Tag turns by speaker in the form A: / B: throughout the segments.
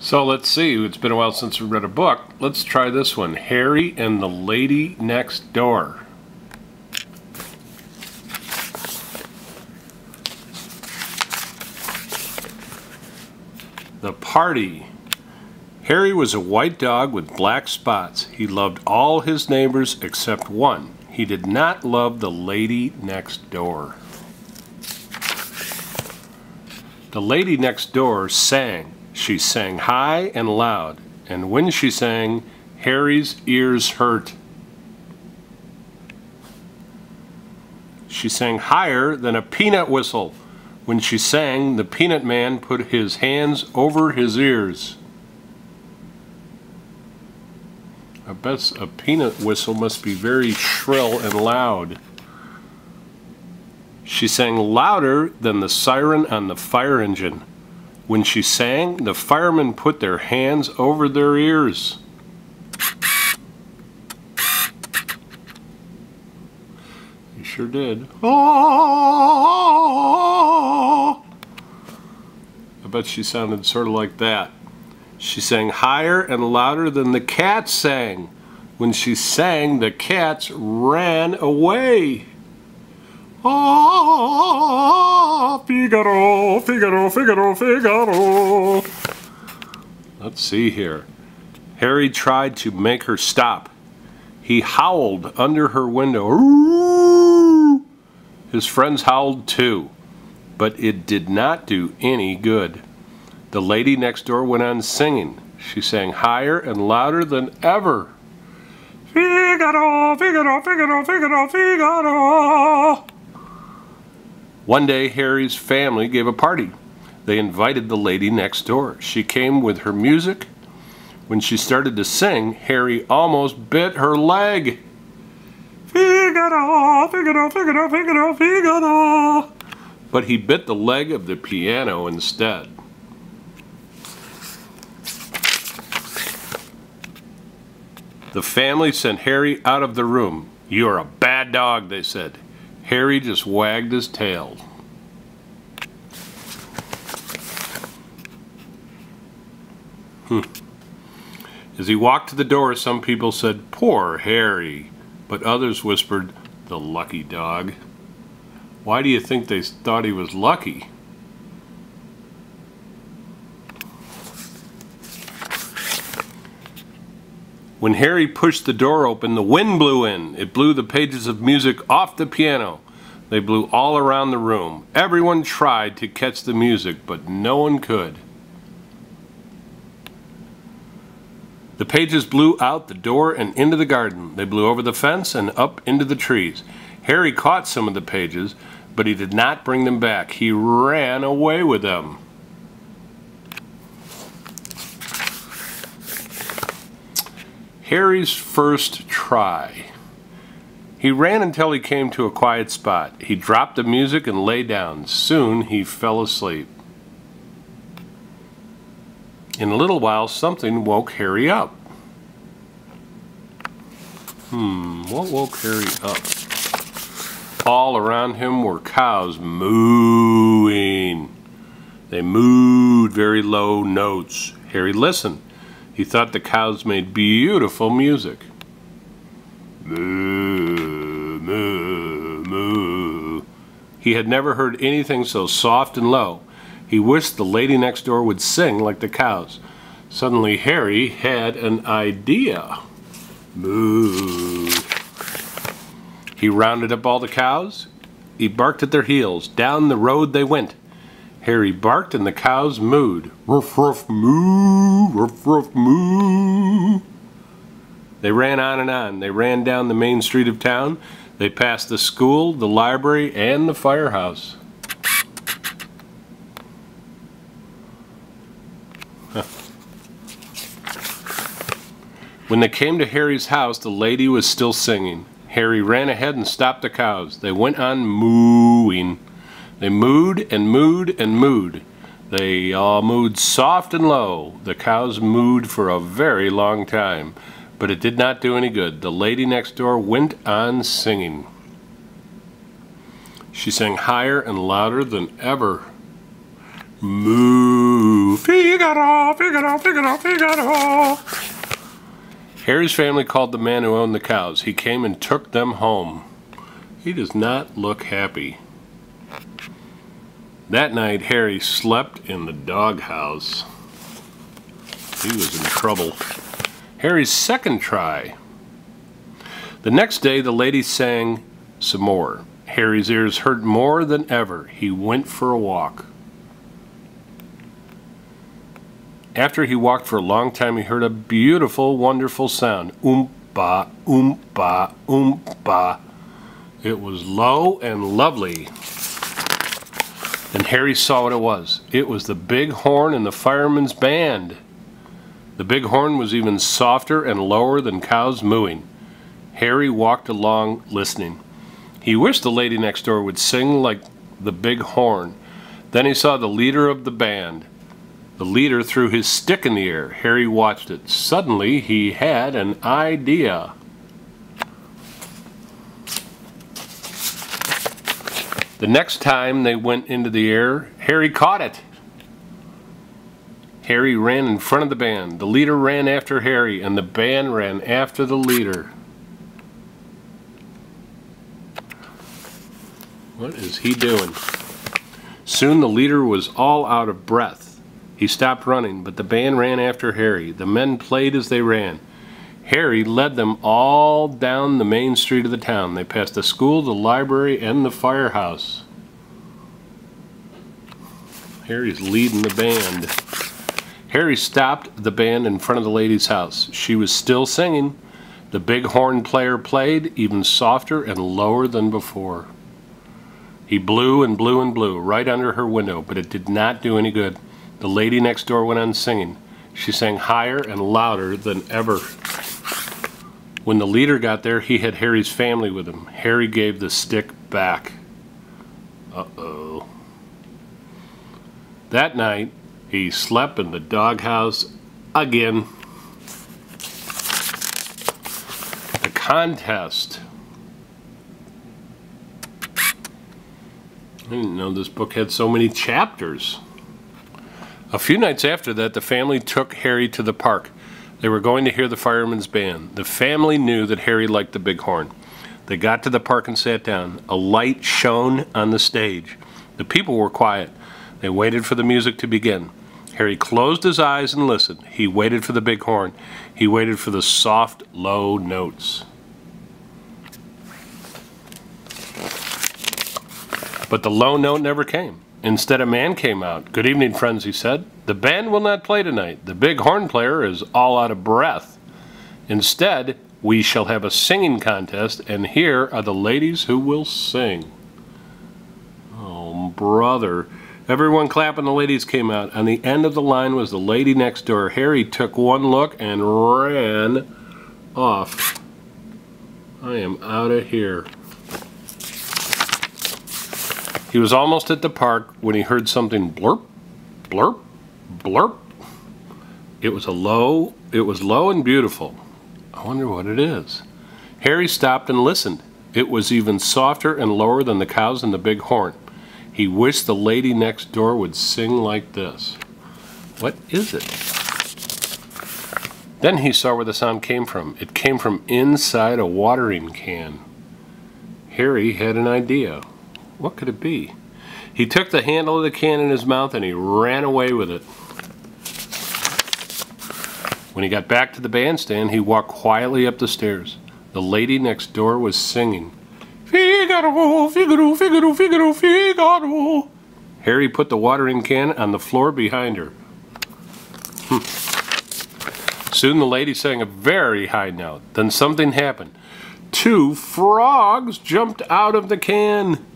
A: So let's see, it's been a while since we read a book. Let's try this one Harry and the Lady Next Door. The Party. Harry was a white dog with black spots. He loved all his neighbors except one. He did not love the lady next door. The lady next door sang. She sang high and loud, and when she sang, Harry's ears hurt. She sang higher than a peanut whistle. When she sang, the peanut man put his hands over his ears. I bet a peanut whistle must be very shrill and loud. She sang louder than the siren on the fire engine. When she sang, the firemen put their hands over their ears. He sure did. Oh! I bet she sounded sort of like that. She sang higher and louder than the cats sang. When she sang, the cats ran away. Ah, Figaro, Figaro, Figaro, Figaro. Let's see here. Harry tried to make her stop. He howled under her window. Ooh! His friends howled too, but it did not do any good. The lady next door went on singing. She sang higher and louder than ever. Figaro, Figaro, Figaro, Figaro, Figaro. One day, Harry's family gave a party. They invited the lady next door. She came with her music. When she started to sing, Harry almost bit her leg. Figaro, Figaro, Figaro, Figaro, Figaro. But he bit the leg of the piano instead. The family sent Harry out of the room. You're a bad dog, they said. Harry just wagged his tail. Hmm. As he walked to the door, some people said, Poor Harry, but others whispered, The lucky dog. Why do you think they thought he was lucky? When Harry pushed the door open, the wind blew in. It blew the pages of music off the piano. They blew all around the room. Everyone tried to catch the music, but no one could. The pages blew out the door and into the garden. They blew over the fence and up into the trees. Harry caught some of the pages, but he did not bring them back. He ran away with them. Harry's first try. He ran until he came to a quiet spot. He dropped the music and lay down. Soon he fell asleep. In a little while, something woke Harry up. Hmm, what woke Harry up? All around him were cows mooing. They mooed very low notes. Harry listened. He thought the cows made beautiful music. Moo, moo, moo. He had never heard anything so soft and low. He wished the lady next door would sing like the cows. Suddenly Harry had an idea. Moo. He rounded up all the cows. He barked at their heels. Down the road they went. Harry barked and the cows mooed. Ruff, ruff, moo, ruff, ruff, moo. They ran on and on. They ran down the main street of town. They passed the school, the library, and the firehouse. When they came to Harry's house, the lady was still singing. Harry ran ahead and stopped the cows. They went on mooing. They mooed and mooed and mooed. They all mooed soft and low. The cows mooed for a very long time, but it did not do any good. The lady next door went on singing. She sang higher and louder than ever. Moo, Figaro, Figaro. Figaro, Figaro. Harry's family called the man who owned the cows. He came and took them home. He does not look happy. That night, Harry slept in the doghouse. He was in trouble. Harry's second try. The next day, the lady sang some more. Harry's ears hurt more than ever. He went for a walk. After he walked for a long time, he heard a beautiful, wonderful sound. Oompa, oompa, oompa. It was low and lovely. And Harry saw what it was. It was the big horn in the fireman's band. The big horn was even softer and lower than cows mooing. Harry walked along listening. He wished the lady next door would sing like the big horn. Then he saw the leader of the band. The leader threw his stick in the air. Harry watched it. Suddenly, he had an idea. The next time they went into the air, Harry caught it. Harry ran in front of the band. The leader ran after Harry, and the band ran after the leader. What is he doing? Soon the leader was all out of breath. He stopped running, but the band ran after Harry. The men played as they ran. Harry led them all down the main street of the town. They passed the school, the library, and the firehouse. Harry's leading the band. Harry stopped the band in front of the lady's house. She was still singing. The big horn player played, even softer and lower than before. He blew and blew and blew right under her window, but it did not do any good. The lady next door went on singing. She sang higher and louder than ever. When the leader got there, he had Harry's family with him. Harry gave the stick back. Uh-oh. That night, he slept in the doghouse again. The contest I didn't know this book had so many chapters. A few nights after that, the family took Harry to the park. They were going to hear the fireman's band. The family knew that Harry liked the bighorn. They got to the park and sat down. A light shone on the stage. The people were quiet. They waited for the music to begin. Harry closed his eyes and listened. He waited for the bighorn. He waited for the soft, low notes. But the low note never came. Instead, a man came out. Good evening, friends, he said. The band will not play tonight. The big horn player is all out of breath. Instead, we shall have a singing contest, and here are the ladies who will sing. Oh, brother. Everyone clapping, the ladies came out. On the end of the line was the lady next door. Harry took one look and ran off. I am out of here. He was almost at the park when he heard something blurp, blurp, blurp. It was a low, it was low and beautiful. I wonder what it is. Harry stopped and listened. It was even softer and lower than the cows and the big horn. He wished the lady next door would sing like this. What is it? Then he saw where the sound came from. It came from inside a watering can. Harry had an idea. What could it be? He took the handle of the can in his mouth and he ran away with it. When he got back to the bandstand, he walked quietly up the stairs. The lady next door was singing. Figaro, Figaro, Figaro, Figaro, Figaro. Harry put the watering can on the floor behind her. Hmm. Soon the lady sang a very high note. Then something happened. Two frogs jumped out of the can.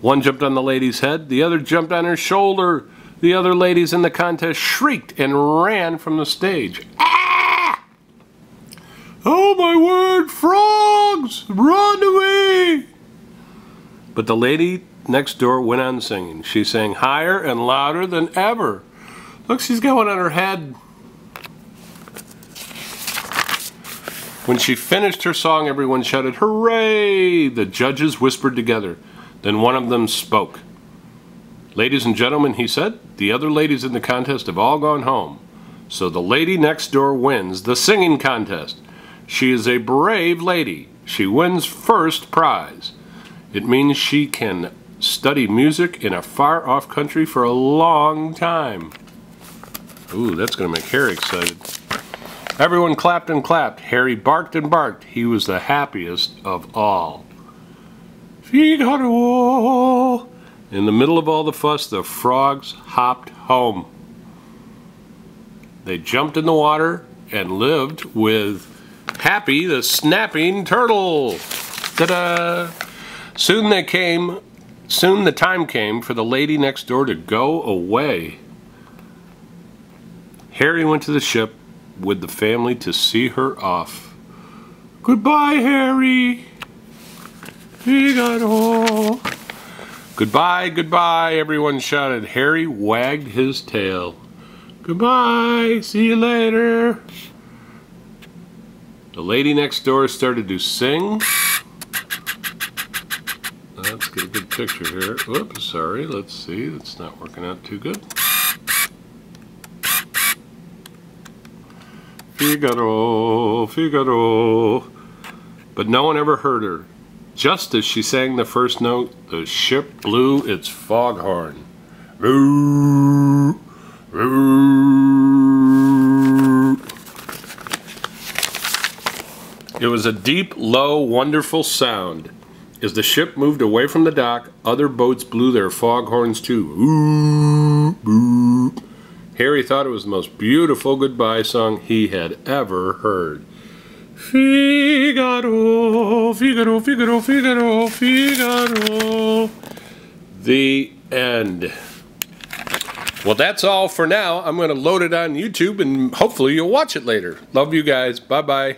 A: One jumped on the lady's head, the other jumped on her shoulder. The other ladies in the contest shrieked and ran from the stage. Ah! Oh my word, frogs! Run away! But the lady next door went on singing. She sang higher and louder than ever. Look, she's got one on her head. When she finished her song, everyone shouted, Hooray! The judges whispered together. Then one of them spoke. Ladies and gentlemen, he said, the other ladies in the contest have all gone home. So the lady next door wins the singing contest. She is a brave lady. She wins first prize. It means she can study music in a far off country for a long time. Ooh, that's going to make Harry excited. Everyone clapped and clapped. Harry barked and barked. He was the happiest of all. Figaro! In the middle of all the fuss, the frogs hopped home. They jumped in the water and lived with Happy the snapping turtle. Ta-da! Soon they came, soon the time came for the lady next door to go away. Harry went to the ship with the family to see her off. Goodbye, Harry. Figaro. Goodbye, goodbye, everyone shouted. Harry wagged his tail. Goodbye, see you later. The lady next door started to sing. Let's get a good picture here. Oops, sorry. Let's see. It's not working out too good. Figaro, Figaro. But no one ever heard her. Just as she sang the first note, the ship blew its foghorn. It was a deep, low, wonderful sound. As the ship moved away from the dock, other boats blew their foghorns too. Harry thought it was the most beautiful goodbye song he had ever heard. Figaro, Figaro, Figaro, Figaro, Figaro. The end. Well, that's all for now. I'm going to load it on YouTube and hopefully you'll watch it later. Love you guys. Bye bye.